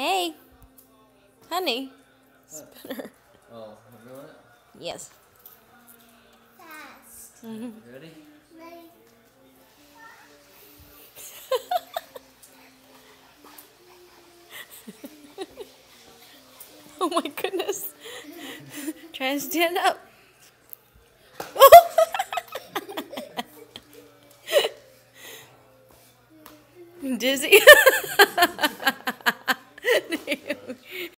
Hey. Honey. Spinner. Oh, you want it? Yes. Fast. Mm -hmm. Ready? Ready? Oh my goodness. Try and stand up. Dizzy.